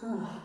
하하